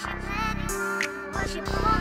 Push it, push it, push it.